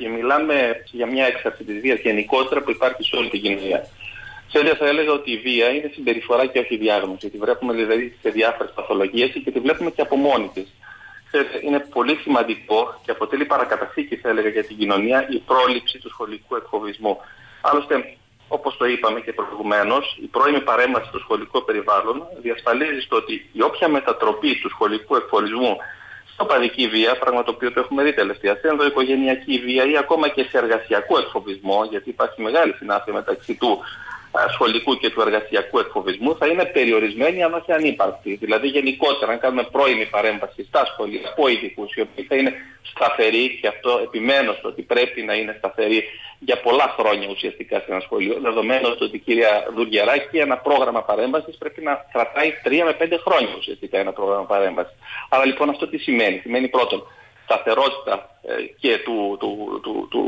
και μιλάμε για μια έξαρση της βίας γενικότερα που υπάρχει σε όλη την κοινωνία. Σε θα έλεγα ότι η βία είναι συμπεριφορά και όχι διάγνωση. Τη βλέπουμε δηλαδή σε διάφορες παθολογίες και τη βλέπουμε και από μόνη της. Είναι πολύ σημαντικό και αποτελεί παρακαταθήκη, θα έλεγα, για την κοινωνία η πρόληψη του σχολικού εκφοβισμού. Άλλωστε, όπως το είπαμε και προηγουμένως, η πρώιμη παρέμβαση στο σχολικό περιβάλλον διασφαλίζει στο ότι η όποια μετατροπή του σχολικού εκφοβισμού στο παδική βία, πράγμα το οποίο το έχουμε δει τελευταία, σε ενδοοικογενειακή βία ή ακόμα και σε εργασιακό εκφοβισμό, γιατί υπάρχει μεγάλη συνάφεια μεταξύ του σχολικού και του εργασιακού εκφοβισμού θα είναι περιορισμένη αν όχι ανύπαρκτη. Δηλαδή γενικότερα αν κάνουμε πρώιμη παρέμβαση στα σχολεία από ειδικούς οι οποίοι θα είναι σταθεροί και αυτό επιμένω στο ότι πρέπει να είναι σταθεροί για πολλά χρόνια ουσιαστικά σε ένα σχολείο δεδομένου ότι η κυρία Δουργεράκη ένα πρόγραμμα παρέμβασης πρέπει να κρατάει 3 με 5 χρόνια ουσιαστικά ένα πρόγραμμα παρέμβασης. Άρα λοιπόν αυτό τι σημαίνει. Σημαίνει πρώτον σταθερότητα ε, και του, του, του, του,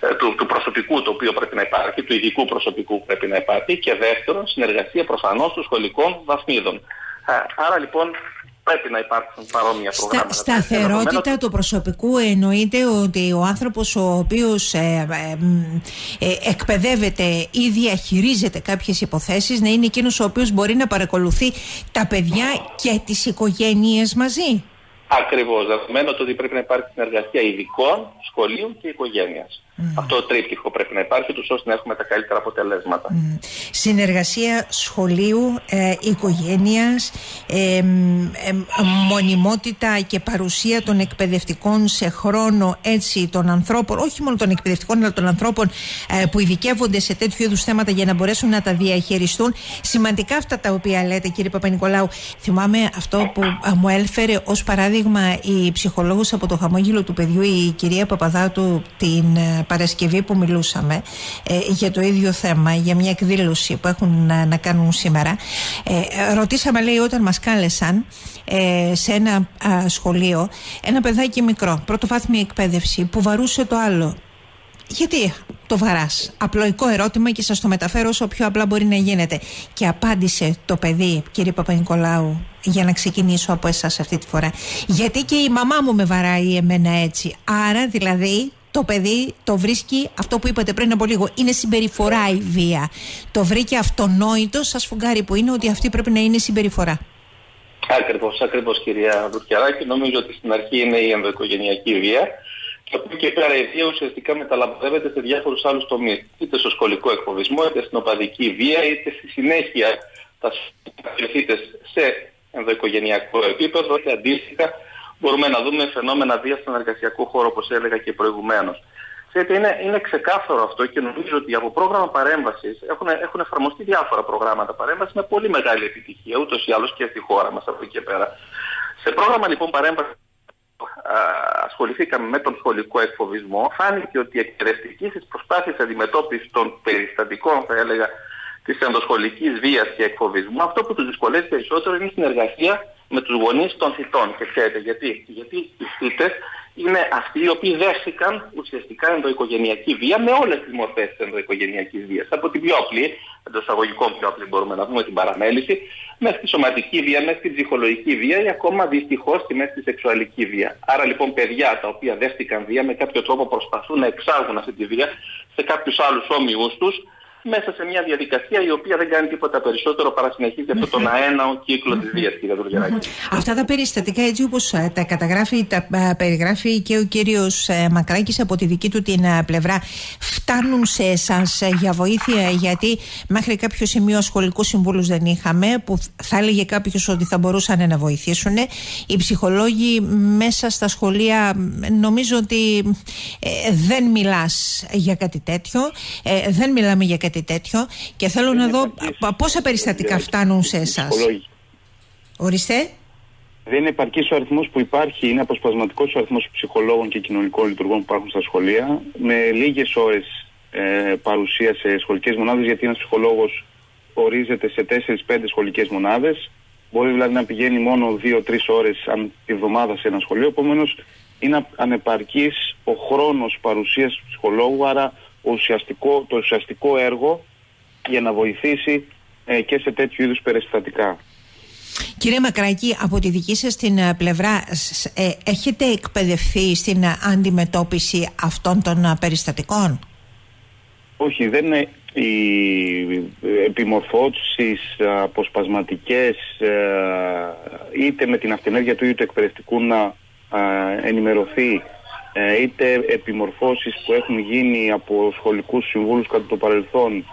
ε, του, του προσωπικού το οποίο πρέπει να υπάρχει, του ειδικού προσωπικού που πρέπει να υπάρχει και δεύτερον συνεργασία προφανώς των σχολικών βαθμίδων. Ε, άρα λοιπόν πρέπει να υπάρξουν παρόμοια προγράμματα. Στα, σταθερότητα του προσωπικού εννοείται ότι ο άνθρωπος ο οποίος ε, ε, εκπαιδεύεται ή διαχειρίζεται κάποιες υποθέσεις να είναι εκείνος ο οποίος μπορεί να παρακολουθεί τα παιδιά και τις οικογένειες μαζί. Ακριβώς. Δεδομένου ότι πρέπει να υπάρχει συνεργασία ειδικών, σχολείων και οικογένειας. Mm. Αυτό το τρίπτυχο πρέπει να υπάρχει, τους ώστε να έχουμε τα καλύτερα αποτελέσματα. Mm. Συνεργασία σχολείου, ε, οικογένειας, ε, ε, μονιμότητα και παρουσία των εκπαιδευτικών σε χρόνο έτσι των ανθρώπων, όχι μόνο των εκπαιδευτικών αλλά των ανθρώπων ε, που ειδικεύονται σε τέτοιου είδους θέματα για να μπορέσουν να τα διαχειριστούν. Σημαντικά αυτά τα οποία λέτε κύριε Παπα-Νικολάου. Θυμάμαι αυτό που μου έλφερε ως παράδειγμα η ψυχολόγος από το χαμόγελο του παιδιού, η κυρία Παπαδάτου την ε, Παρασκευή που μιλούσαμε ε, για το ίδιο θέμα, για μια εκδήλωση που έχουν να, να κάνουν σήμερα. Ε, ρωτήσαμε, λέει, όταν μας κάλεσαν ε, σε ένα σχολείο ένα παιδάκι μικρό, πρωτοβάθμια εκπαίδευση, που βαρούσε το άλλο. Γιατί το βαράς; Απλοϊκό ερώτημα και σας το μεταφέρω όσο πιο απλά μπορεί να γίνεται. Και απάντησε το παιδί, κύριε Παπα-Νικολάου, για να ξεκινήσω από εσάς αυτή τη φορά. Γιατί και η μαμά μου με βαράει εμένα έτσι. Άρα δηλαδή το παιδί το βρίσκει αυτό που είπατε πριν από λίγο. Είναι συμπεριφορά η βία. Το βρήκε αυτονόητο, σας φουγκάρει που είναι ότι αυτή πρέπει να είναι συμπεριφορά. Ακριβώς, ακριβώς κυρία Δουρκιαράκη. Νομίζω ότι στην αρχή είναι η ενδοοικογενειακή βία. Και από εκεί και πέρα η βία ουσιαστικά μεταλαμβάνεται σε διάφορους άλλους τομείς. Είτε στο σχολικό εκφοβισμό, είτε στην οπαδική βία, είτε στη συνέχεια θα συμπεριφερθείτε σε ενδοοικογενειακό επίπεδο, είτε αντίστοιχα μπορούμε να δούμε φαινόμενα βία στον εργασιακό χώρο, όπως έλεγα και προηγουμένως. Είναι, είναι ξεκάθαρο αυτό και νομίζω ότι από πρόγραμμα παρέμβασης έχουν, έχουν εφαρμοστεί διάφορα προγράμματα παρέμβασης με πολύ μεγάλη επιτυχία, ούτως ή άλλως και στη χώρα μας από εκεί και πέρα. Σε πρόγραμμα λοιπόν παρέμβασης ασχοληθήκαμε με τον σχολικό εκφοβισμό, φάνηκε ότι η εκπαιδευτική στι προσπάθειες αντιμετώπισης των περιστατικών, θα έλεγα, της ενδοσχολική βίας και εκφοβισμού, αυτό που τους δυσκολεύει περισσότερο είναι η συνεργασία με τους γονείς των θητών. Και ξέρετε γιατί. Γιατί οι θήτες είναι αυτοί οι οποίοι δέχτηκαν ουσιαστικά ενδοοικογενειακή βία με όλες τις μορφές της ενδοοικογενειακής βίας. Από την πιο απλή, εντό εισαγωγικών πιο απλή μπορούμε να πούμε την παραμέληση, μέχρι τη σωματική βία, μέχρι την ψυχολογική βία ή ακόμα δυστυχώς και μέχρι τη σεξουαλική βία. Άρα λοιπόν παιδιά τα οποία δέχτηκαν βία με κάποιο τρόπο προσπαθούν να εξάγουν αυτή τη βία σε κάποιους άλλους όμοιους τους μέσα σε μια διαδικασία η οποία δεν κάνει τίποτα περισσότερο παρά συνεχίζει αυτό τον αέναο κύκλο της βίας, κύριε Δουργεράκη. Αυτά τα περιστατικά, έτσι όπως ε, τα καταγράφει, τα ε, περιγράφει και ο κύριος ε, Μακράκης από τη δική του την πλευρά, φτάνουν σε εσάς για βοήθεια, γιατί μέχρι κάποιο σημείο σχολικούς συμβούλους δεν είχαμε, που θα έλεγε κάποιος ότι θα μπορούσαν να βοηθήσουν. Οι ψυχολόγοι μέσα στα σχολεία, νομίζω ότι δεν μιλάς για κάτι τέτοιο. δεν μιλάμε για κάτι κάτι τέτοιο και θέλω να δω πόσα περιστατικά φτάνουν σε εσάς. Ορίστε. Δεν είναι επαρκής ο αριθμός που υπάρχει, είναι αποσπασματικός ο αριθμός ψυχολόγων και κοινωνικών λειτουργών που υπάρχουν στα σχολεία, με λίγες ώρες ε, παρουσία σε σχολικές μονάδες, γιατί ένας ψυχολόγος ορίζεται σε 4-5 σχολικές μονάδες. Μπορεί δηλαδή να πηγαίνει μόνο 2-3 ώρες τη εβδομάδα σε ένα σχολείο. Επομένως, είναι ανεπαρκής ο χρόνος παρουσίας του ψυχολόγου, άρα ουσιαστικό, το ουσιαστικό έργο για να βοηθήσει ε, και σε τέτοιου είδους περιστατικά. Κύριε Μακράκη, από τη δική σας την ε, πλευρά ε, έχετε εκπαιδευτεί στην αντιμετώπιση αυτών των περιστατικών; Όχι, δεν είναι οι επιμορφώσεις αποσπασματικές είτε με την αυτενέργεια του ίδιου του εκπαιδευτικού να ενημερωθεί είτε επιμορφώσεις που έχουν γίνει από σχολικούς συμβούλους κατά το παρελθόν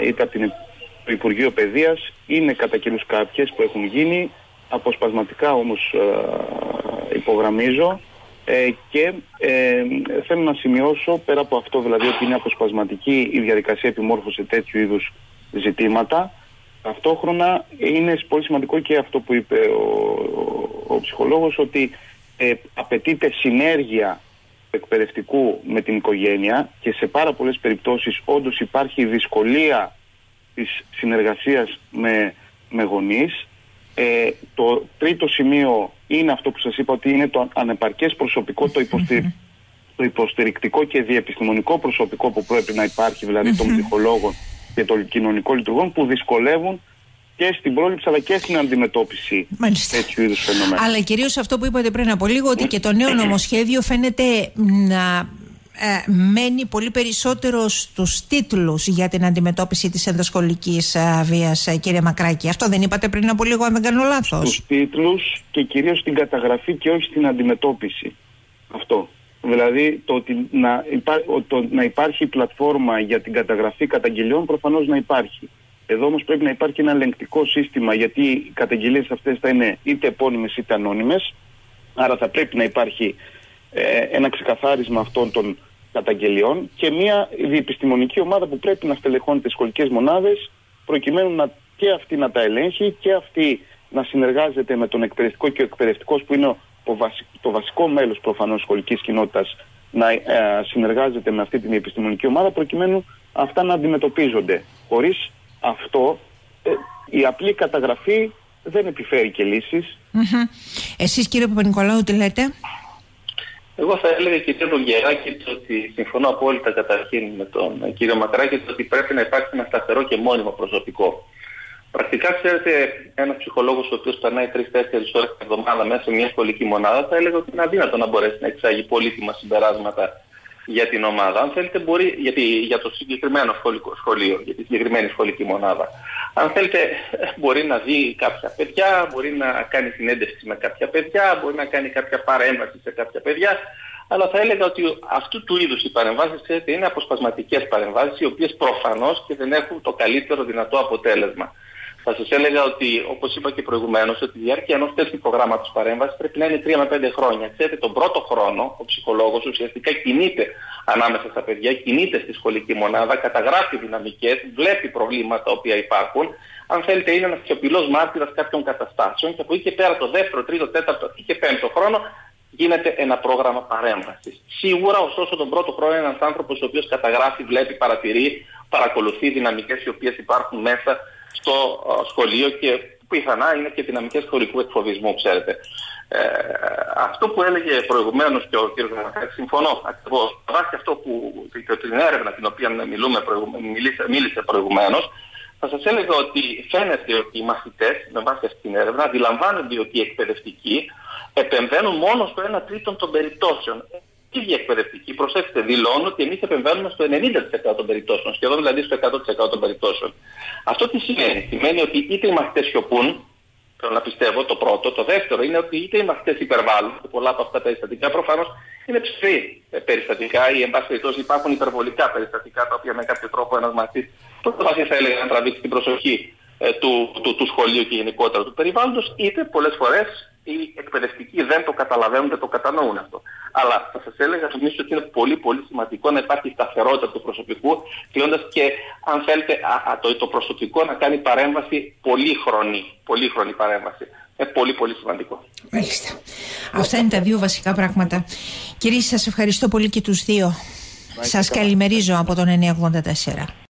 είτε από την το Υπουργείο Παιδείας είναι κατά καιρούς κάποιες που έχουν γίνει. Αποσπασματικά όμως υπογραμμίζω. Ε, και ε, θέλω να σημειώσω πέρα από αυτό δηλαδή ότι είναι αποσπασματική η διαδικασία επιμόρφωση τέτοιου είδους ζητήματα ταυτόχρονα είναι πολύ σημαντικό και αυτό που είπε ο, ο, ο ψυχολόγος ότι ε, απαιτείται συνέργεια εκπαιδευτικού με την οικογένεια και σε πάρα πολλές περιπτώσεις όντως υπάρχει δυσκολία της συνεργασίας με, με γονείς. Ε, το τρίτο σημείο είναι αυτό που σας είπα ότι είναι το ανεπαρκές προσωπικό, το, το υποστηρικτικό και διεπιστημονικό προσωπικό που πρέπει να υπάρχει, δηλαδή των ψυχολόγων και των κοινωνικών λειτουργών που δυσκολεύουν και στην πρόληψη αλλά και στην αντιμετώπιση Μάλιστα. τέτοιου είδους φαινομένων. Αλλά κυρίως αυτό που είπατε πριν από λίγο, ότι και το νέο νομοσχέδιο φαίνεται να ε, μένει πολύ περισσότερο στους τίτλους για την αντιμετώπιση της ενδοσχολικής ε, βίας ε, κύριε Μακράκη. Αυτό δεν είπατε πριν από λίγο αν δεν κάνω λάθος. Στους τίτλους και κυρίως στην καταγραφή και όχι στην αντιμετώπιση. Αυτό. Δηλαδή το ότι να, το, να υπάρχει πλατφόρμα για την καταγραφή καταγγελιών προφανώς να υπάρχει. Εδώ όμως πρέπει να υπάρχει ένα ελεγκτικό σύστημα γιατί οι καταγγελίες αυτές θα είναι είτε επώνυμες είτε ανώνυμες. Άρα θα πρέπει να υπάρχει ένα ξεκαθάρισμα αυτών των καταγγελιών και μια διεπιστημονική ομάδα που πρέπει να στελεχώνει τι σχολικές μονάδες προκειμένου να, και αυτή να τα ελέγχει και αυτή να συνεργάζεται με τον εκπαιδευτικό και ο εκπαιδευτικός που είναι το, βασικό, το βασικό μέλος προφανώς σχολικής κοινότητας να ε, συνεργάζεται με αυτή την επιστημονική ομάδα προκειμένου αυτά να αντιμετωπίζονται. Χωρίς αυτό ε, η απλή καταγραφή δεν επιφέρει και λύσεις. Mm-hmm. Εσείς κύριε Παπα-Νικολάου τι λέτε; Εγώ θα έλεγα και τον Γεράκη ότι συμφωνώ απόλυτα καταρχήν με τον κύριο Μακράκη ότι πρέπει να υπάρχει ένα σταθερό και μόνιμο προσωπικό. Πρακτικά, ξέρετε, ένας ψυχολόγος ο οποίος περνάει 3-4 ώρες την εβδομάδα μέσα σε μια σχολική μονάδα θα έλεγα ότι είναι αδύνατο να μπορέσει να εξάγει πολύτιμα συμπεράσματα για την ομάδα. Αν θέλετε, μπορεί, γιατί, για το συγκεκριμένο σχολικό, σχολείο, για τη συγκεκριμένη σχολική μονάδα. Αν θέλετε, μπορεί να δει κάποια παιδιά, μπορεί να κάνει συνέντευξη με κάποια παιδιά, μπορεί να κάνει κάποια παρέμβαση σε κάποια παιδιά. Αλλά θα έλεγα ότι αυτού του είδους οι παρεμβάσεις, ξέρετε, είναι αποσπασματικές παρεμβάσεις, οι οποίες προφανώς και δεν έχουν το καλύτερο δυνατό αποτέλεσμα θα σας έλεγα ότι, όπως είπα και προηγουμένως, ότι η διάρκεια ενός τέτοιου προγράμματος παρέμβασης πρέπει να είναι 3 με 5 χρόνια. Ξέρετε, τον πρώτο χρόνο ο ψυχολόγος ουσιαστικά κινείται ανάμεσα στα παιδιά, κινείται στη σχολική μονάδα, καταγράφει δυναμικές, βλέπει προβλήματα τα οποία υπάρχουν. Αν θέλετε, είναι ένας σιωπηλός μάρτυρας κάποιων καταστάσεων και από εκεί και πέρα το δεύτερο, τρίτο, τέταρτο και πέμπτο χρόνο γίνεται ένα πρόγραμμα παρέμβασης. Σίγουρα, ωστόσο, τον πρώτο χρόνο είναι ένας άνθρωπος ο οποίος καταγράφει, βλέπει, παρατηρεί, παρακολουθεί δυναμικές οι οποίες υπάρχουν μέσα στο σχολείο και πιθανά είναι και δυναμικές σχολικού εκφοβισμού, ξέρετε. Ε, αυτό που έλεγε προηγουμένως και ο κ. Γραμματάκης, συμφωνώ ακριβώς. Βάσει αυτό που την έρευνα την οποία μιλούμε, μίλησε, μίλησε προηγουμένως, θα σας έλεγα ότι φαίνεται ότι οι μαθητές, με βάση αυτή την έρευνα, αντιλαμβάνονται ότι οι εκπαιδευτικοί επεμβαίνουν μόνο στο 1 τρίτο των περιπτώσεων ίδια εκπαιδευτικοί, προσέξτε, δηλώνουν ότι εμείς επεμβαίνουμε στο 90% των περιπτώσεων, σχεδόν δηλαδή στο 100% των περιπτώσεων. Αυτό τι σημαίνει, Σημαίνει ότι είτε οι μαθητές σιωπούν, θέλω να πιστεύω το πρώτο. Το δεύτερο είναι ότι είτε οι μαθητές υπερβάλλουν, και πολλά από αυτά τα περιστατικά προφανώς είναι ψηφί περιστατικά ή εν πάση περιπτώσει υπάρχουν υπερβολικά περιστατικά τα οποία με κάποιο τρόπο ένας μαθητής προσπαθεί θα έλεγα να τραβήξει την προσοχή ε, του, του, του σχολείου και γενικότερα του περιβάλλοντος, είτε πολλές φορές οι εκπαιδευτικοί δεν το καταλαβαίνουν, δεν το κατανοούν αυτό. Αλλά θα σας έλεγα νομίζω ότι είναι πολύ πολύ σημαντικό να υπάρχει σταθερότητα του προσωπικού, κλείνοντας και αν θέλετε α, το, το προσωπικό να κάνει παρέμβαση πολύχρονη, πολύχρονη παρέμβαση. Είναι πολύ πολύ σημαντικό. Μάλιστα. Αυτά είναι τα δύο βασικά πράγματα. Κύριε, σας ευχαριστώ πολύ και τους δύο. Σας καλημερίζω από τον 984.